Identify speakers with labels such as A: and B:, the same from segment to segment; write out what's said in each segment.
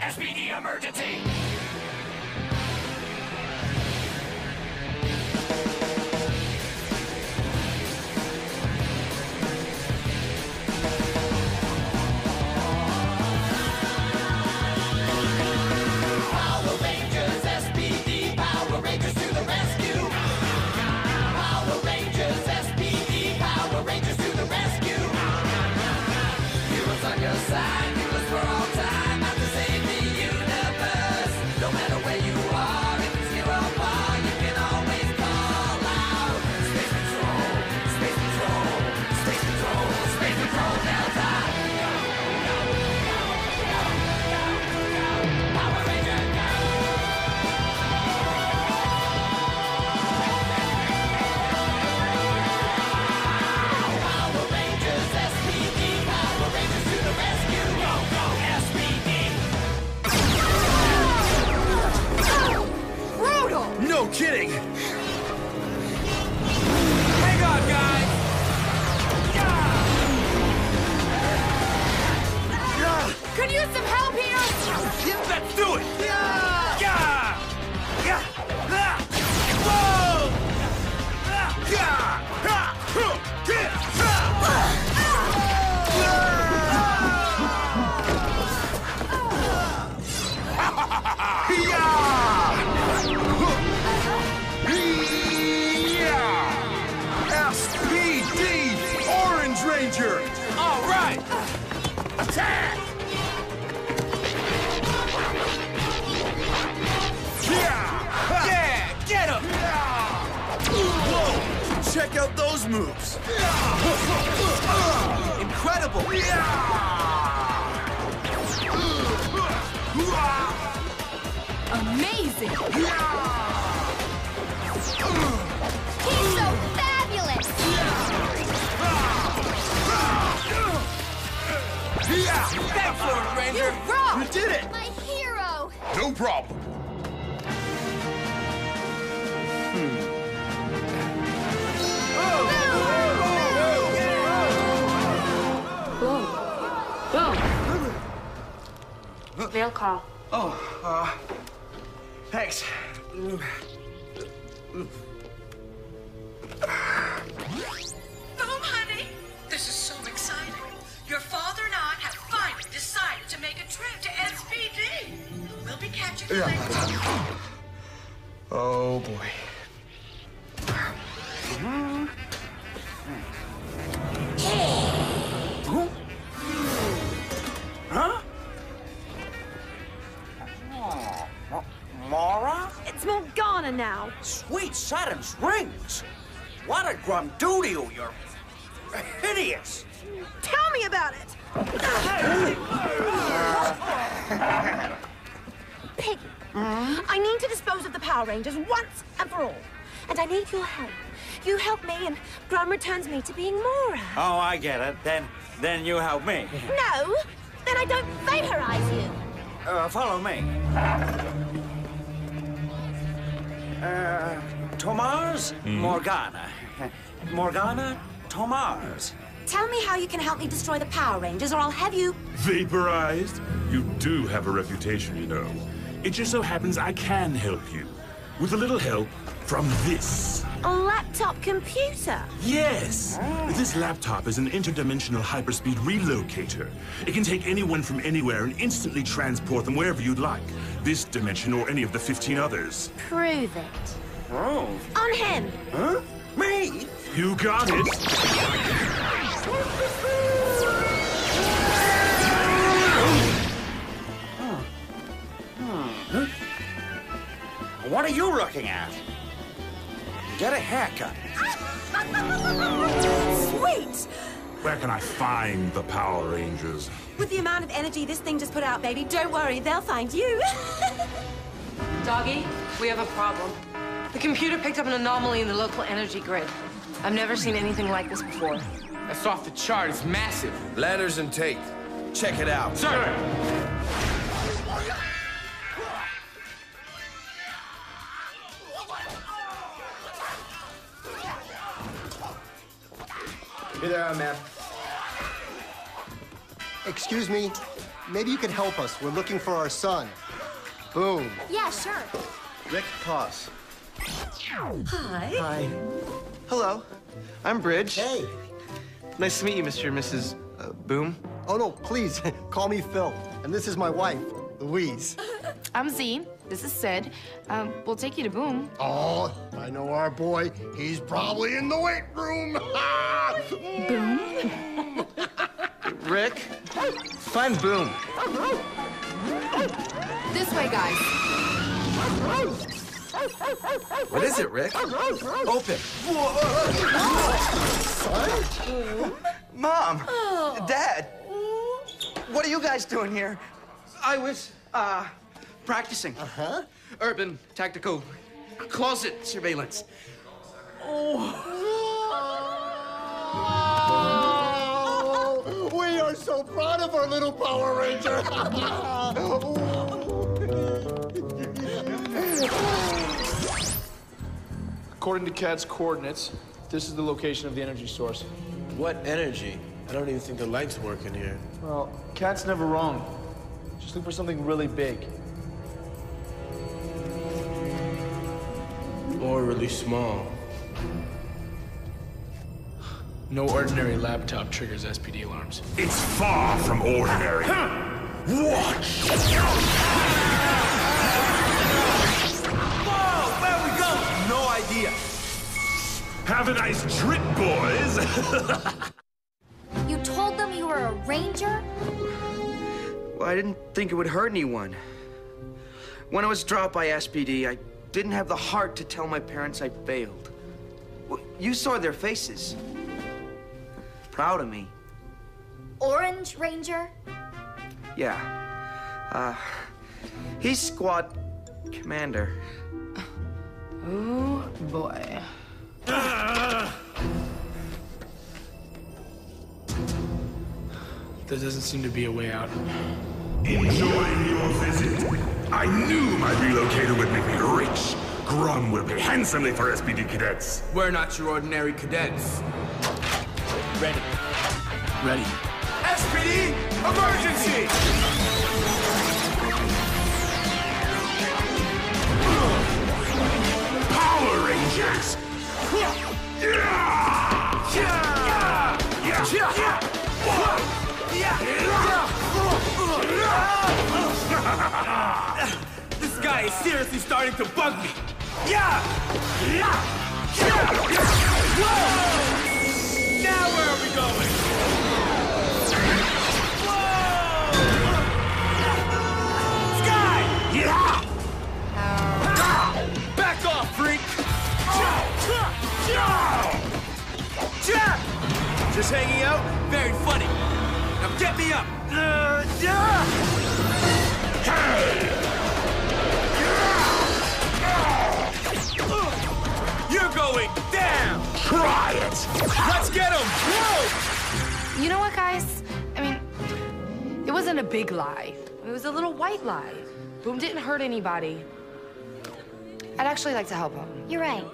A: SPD emergency!
B: Moves! Incredible!
C: Amazing!
D: He's so fabulous!
A: Excellent,
C: You
A: Ranger!
C: rock!
B: You did it!
D: My hero!
B: No problem. Oh, uh,
E: SPD. We'll be catching you later.
B: Oh boy.
C: Now.
F: Sweet Saturn's rings! What a Grundudio, you're hideous!
C: Tell me about it! Piggy, I need to dispose of the Power Rangers once and for all. And I need your help. You help me, and Gruumm returns me to being Mora.
F: Oh, I get it. Then, then you help me.
C: No, then I don't vaporize you.
F: Uh, follow me. Uh, Tomars? Morgana. Morgana Tomars.
C: Tell me how you can help me destroy the Power Rangers, or I'll have you.
G: Vaporized? You do have a reputation, you know. It just so happens I can help you. With a little help from this.
C: A laptop computer.
G: Yes! This laptop is an interdimensional hyperspeed relocator. It can take anyone from anywhere and instantly transport them wherever you'd like. This dimension or any of the 15 others.
C: Prove it.
F: Oh.
C: On him.
F: Huh? Me?
G: You got it!
F: What are you looking at? Get a haircut.
C: Sweet!
G: Where can I find the Power Rangers?
C: With the amount of energy this thing just put out, baby, don't worry, they'll find you.
H: Doggie, we have a problem. The computer picked up an anomaly in the local energy grid. I've never seen anything like this before.
A: That's off the chart. It's massive.
B: Landors and Tate. Check it out.
A: Sir!
I: Here they are, ma'am.
J: Excuse me, maybe you could help us. We're looking for our son. Boom.
D: Yeah, sure.
I: Rick, pause.
B: Hi.
I: Hi. Hello. I'm Bridge.
J: Hey.
I: Nice to meet you, Mr. and Mrs. Uh, Boom.
J: Oh, no, please, call me Phil. And this is my wife, Louise.
H: I'm Z. This is Syd. Um, we'll take you to Boom.
J: Oh, I know our boy. He's probably in the weight room.
H: Boom?
I: Rick, find Boom.
H: This way, guys.
I: What is it, Rick? Open.
A: Mom! Dad! What are you guys doing here? I was, uh, practicing.
J: Uh-huh.
A: Urban tactical closet surveillance.
J: Oh, we are so proud of our little Power Ranger.
K: According to Kat's coordinates, this is the location of the energy source.
L: What energy? I don't even think the lights work in here.
K: Well, Kat's never wrong. Just look for something really big.
L: Or really small.
K: No ordinary laptop triggers SPD alarms.
G: It's far from ordinary. Watch!
M: Whoa! Where we going? No idea.
G: Have a nice trip, boys!
D: You told them you were a ranger?
A: Well, I didn't think it would hurt anyone. When I was dropped by SPD, I didn't have the heart to tell my parents I failed. Well, you saw their faces. Proud of me.
D: Orange Ranger?
A: Yeah. Uh, he's squad commander.
H: Oh, boy.
K: There doesn't seem to be a way out.
G: Enjoy your visit? I knew my relocator would make me rich. Gruumm will pay handsomely for SPD cadets.
M: We're not your ordinary cadets.
K: Ready. Ready.
M: SPD, emergency!
G: Power Rangers!
M: This guy is seriously starting to bug me. Yeah! Yeah! Whoa! Now where are we going? Whoa! Sky! Yeah! Back off, freak! Just hanging out? Very funny. Now get me up! Uh, yeah! You're going down!
G: Try it!
M: Let's get him! Whoa!
H: You know what, guys? I mean, it wasn't a big lie. It was a little white lie. Boom didn't hurt anybody. I'd actually like to help him.
D: You're right.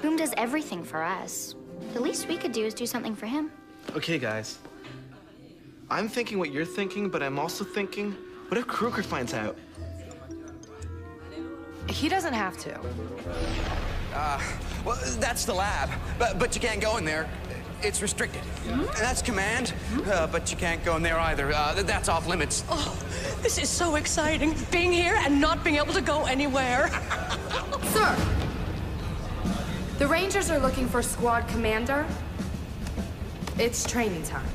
D: Boom does everything for us. The least we could do is do something for him.
A: Okay, guys. I'm thinking what you're thinking, but I'm also thinking, what if Cruger finds out?
H: He doesn't have to.
A: Uh, well, that's the lab, but, but you can't go in there. It's restricted. And that's command, uh, but you can't go in there either. Uh, th- that's off limits.
B: Oh, this is so exciting, being here and not being able to go anywhere.
H: Sir, the Rangers are looking for squad commander. It's training time.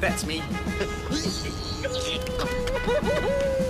A: That's me.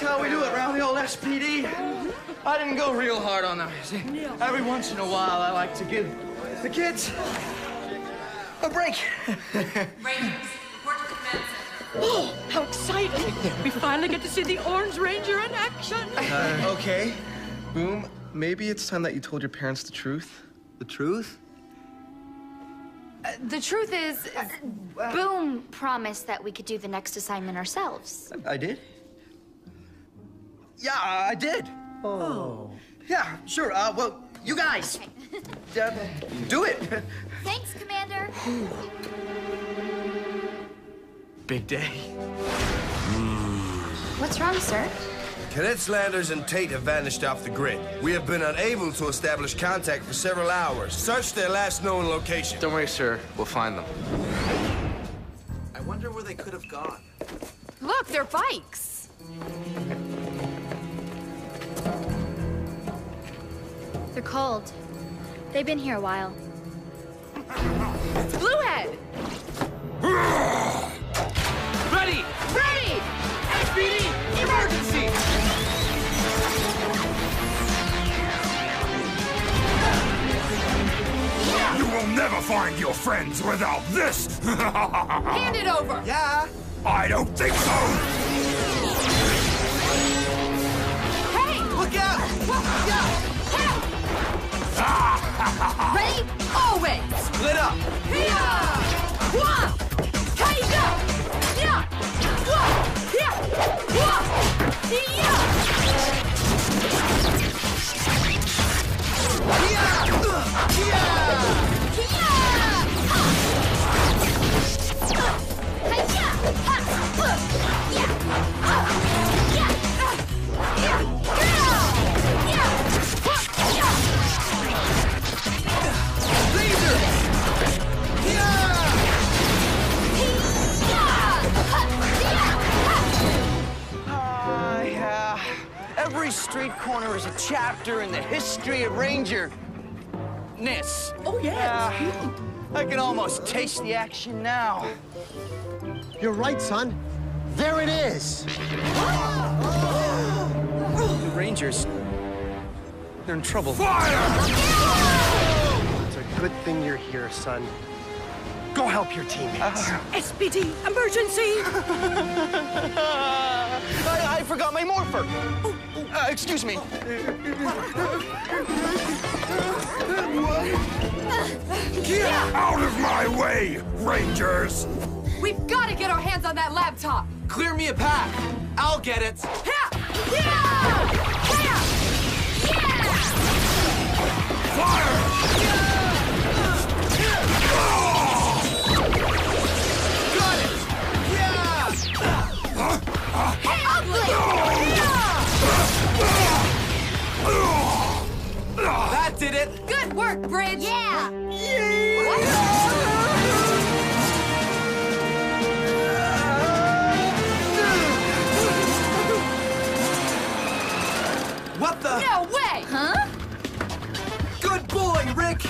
A: that's how we do it. Around the old SPD. I didn't go real hard on them. See, every once in a while, I like to give the kids a break.
B: Oh, how exciting! We finally get to see the Orange Ranger in action.
I: Uh, okay. Boom, maybe it's time that you told your parents the truth.
A: The truth?
H: Uh, the truth is, is
D: Boom promised that we could do the next assignment ourselves.
A: I did? Yeah, I did.
J: Oh.
A: Yeah, sure. Uh, well, you guys, uh, do it.
D: Thanks, Commander.
I: Big day.
D: What's wrong, sir?
L: Cadets Landors and Tate have vanished off the grid. We have been unable to establish contact for several hours. Search their last known location.
I: Don't worry, sir. We'll find them. I wonder where they could have gone.
H: look, they're bikes.
D: They're cold. They've been here a while.
H: It's Bluehead.
M: Ready!
H: Ready!
M: SPD, emergency!
G: You will never find your friends without this!
H: Hand it over.
A: Yeah.
G: I don't think so!
H: Hey!
A: Look out!
H: Ready? Always.
A: Split up.
H: Hiya! Wah! Hiya! Ya! Wah! Ya! Wah! Ya!
A: Ah, chapter in the history of Ranger. Ness.
B: Oh, yes.
A: Ah, I can almost taste the action now.
J: You're right, son. There it is.
A: The Rangers. They're in trouble. Fire!
J: It's a good thing you're here, son. Go help your teammates. Ah.
B: SPD, emergency!
A: I, I forgot my morpher. Oh, Uh, excuse me.
G: Get out of my way, Rangers!
H: We've got to get our hands on that laptop.
M: Clear me a path. I'll get it.
H: Yeah! Yeah!
M: Got did it!
H: Good work, Bridge.
D: Yeah!
M: What the?
H: No way!
D: Huh?
M: Good boy, Rick!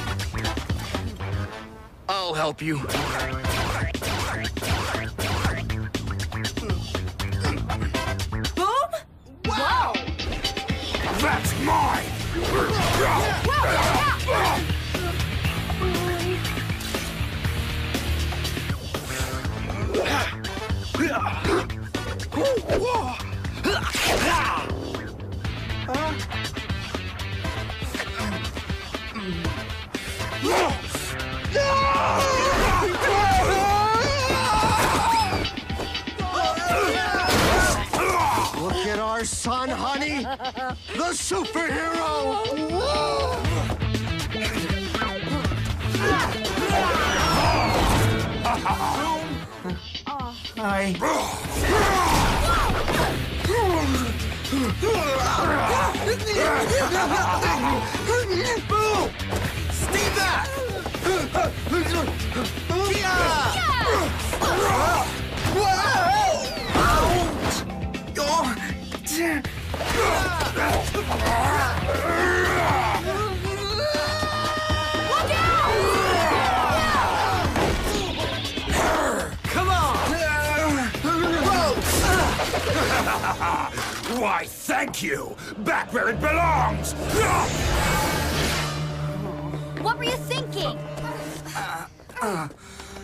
A: I'll help you.
J: The superhero.
A: Hi.
M: Stay back!
G: Why, thank you! Back where it belongs!
D: What were you thinking?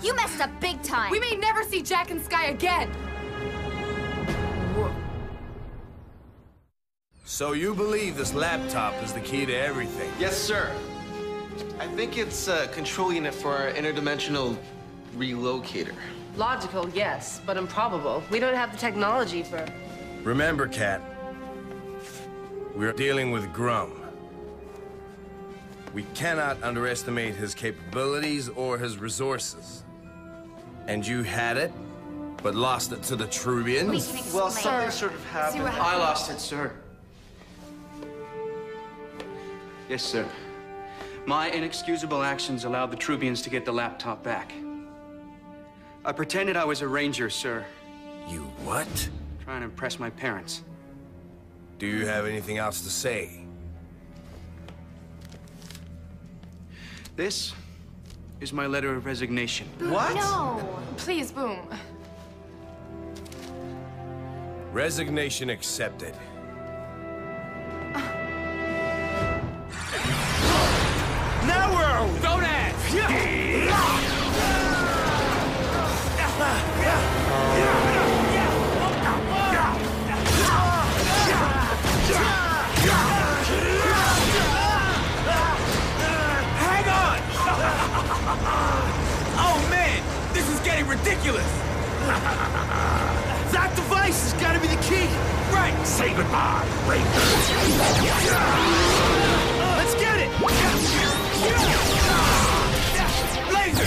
D: You messed up big time.
H: We may never see Jack and Sky again.
L: So you believe this laptop is the key to everything?
I: Yes, sir. I think it's a control unit for our interdimensional relocator.
N: Logical, yes, but improbable. We don't have the technology for.
L: Remember, Kat, we're dealing with Gruumm. We cannot underestimate his capabilities or his resources. And you had it, but lost it to the Troobians?
I: Well, something sort of happened.
A: I lost it, sir. Yes, sir. My inexcusable actions allowed the Troobians to get the laptop back. I pretended I was a ranger, sir.
L: You what?
A: Trying to impress my parents.
L: Do you have anything else to say?
A: This is my letter of resignation. What?
H: No. Please, Boom.
L: Resignation accepted.
M: Ridiculous. that device has got to be the key. Right.
G: Say goodbye, Ranger.
M: Let's get it! Laser!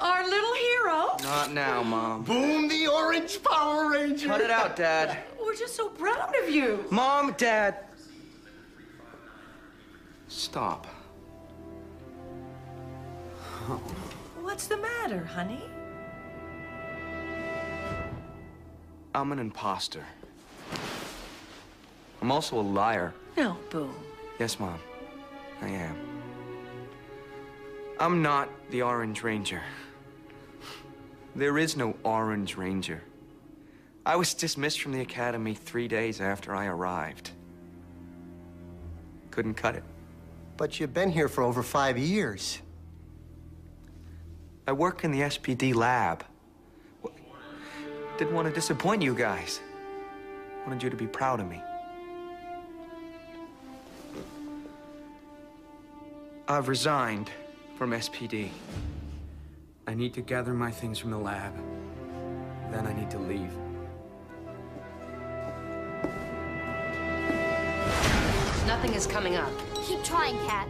B: Our little hero.
A: Not now, Mom.
J: Boom the orange Power Ranger!
A: Cut it out, Dad.
B: We're just so proud of you.
A: Mom, Dad. Stop.
B: What's the matter, honey?
A: I'm an imposter. I'm also a liar.
B: No, Boom.
A: Yes, Mom. I am. I'm not the Orange Ranger. There is no Orange Ranger. I was dismissed from the academy three days after I arrived. Couldn't cut it.
J: But you've been here for over five years.
A: I work in the SPD lab. Didn't want to disappoint you guys. Wanted you to be proud of me. I've resigned from SPD. I need to gather my things from the lab. Then I need to leave.
N: Nothing is coming up.
D: Keep trying, Kat.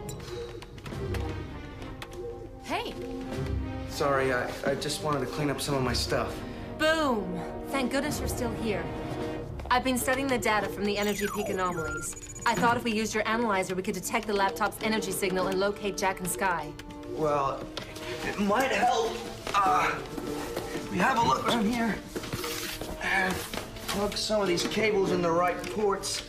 H: Hey.
A: Sorry, I, I just wanted to clean up some of my stuff.
N: Boom! Thank goodness you're still here. I've been studying the data from the energy peak anomalies. I thought if we used your analyzer, we could detect the laptop's energy signal and locate Jack and Sky.
A: Well, it might help. Uh, we have a look around here. And plug some of these cables in the right ports.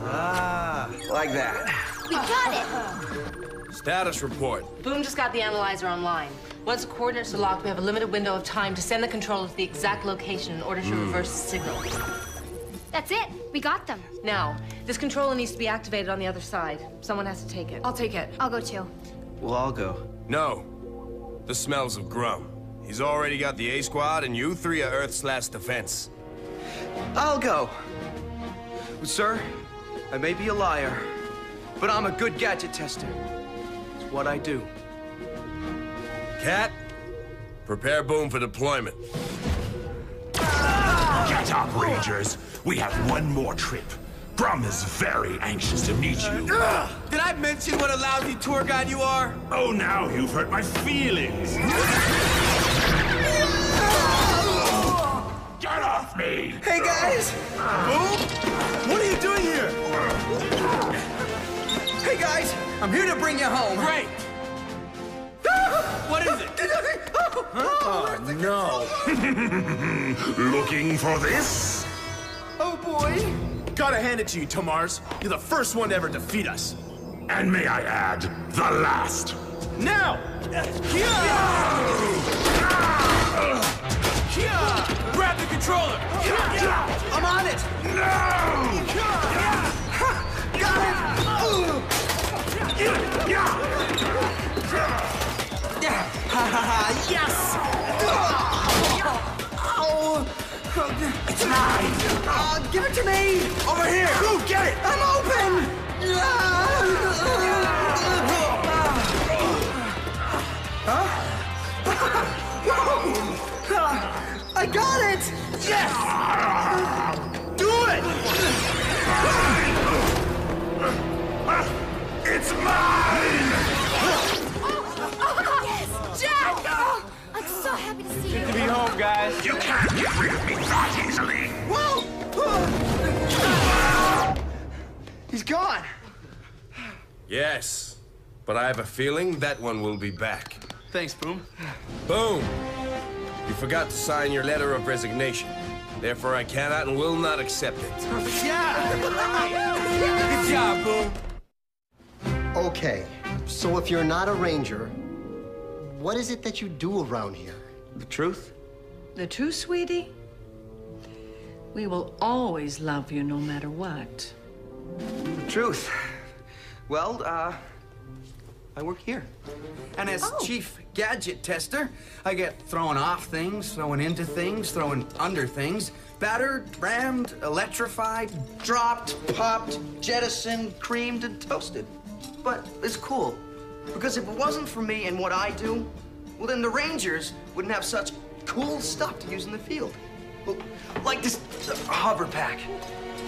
A: Ah, like that.
D: We got it.
L: Status report.
N: Boom just got the analyzer online. Once the coordinates are locked, we have a limited window of time to send the controller to the exact location in order to
L: Hmm.
N: reverse the signal.
D: That's it. We got them.
N: Now, this controller needs to be activated on the other side. Someone has to take it.
H: I'll take it.
D: I'll go too.
A: We'll all go.
L: No. The smells of Gruumm. He's already got the A squad, and you three are Earth's last defense.
A: I'll go. Sir, I may be a liar, but I'm a good gadget tester. It's what I do.
L: Kat, prepare Boom for deployment.
G: Get up, Rangers. We have one more trip. Gruumm is very anxious to meet you.
M: Did I mention what a lousy tour guide you are?
G: Oh, now you've hurt my feelings. Get off me!
A: Hey, guys!
M: Boom! What are you doing here?
A: Hey, guys! I'm here to bring you home.
M: Great! What is it?
L: Oh, no.
G: Looking for this?
K: Oh boy! Gotta hand it to you, Tomars. You're the first one to ever defeat us.
G: And may I add, the last.
K: Now!
M: Grab the controller!
A: I'm on it! Got yes! Oh! It's mine! Uh, give it to me! Over here! Who get it? I'm open! Huh? I got it! Yes!
G: It's mine!
C: Oh, yes! Jack! Oh, I'm so happy to see you.
K: Good to be home, guys.
G: You can't get rid of me that easily.
A: Whoa! He's gone.
L: Yes, but I have a feeling that one will be back.
K: Thanks, Boom.
L: Boom! You forgot to sign your letter of resignation. Therefore, I cannot and will not accept it. yeah!
M: Good job, Boom.
J: Okay, so if you're not a ranger, what is it that you do around here?
A: The truth?
B: The truth, sweetie? We will always love you no matter what.
A: The truth. Well, uh, I work here. And as chief gadget tester, I get thrown off things, thrown into things, thrown under things, battered, rammed, electrified, dropped, popped, jettisoned, creamed, and toasted. But it's cool, because if it wasn't for me and what I do, well, then the Rangers wouldn't have such cool stuff to use in the field. Well, like this uh, hover pack.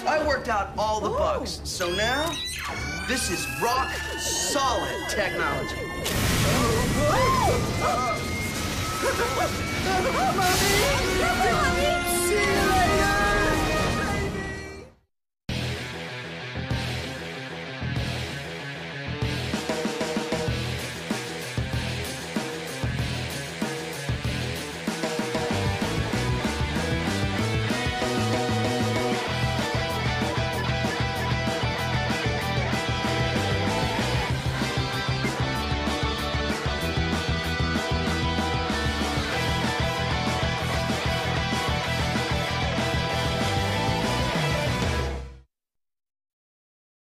A: I worked out all the bugs, so now this is rock solid technology.
C: Mommy!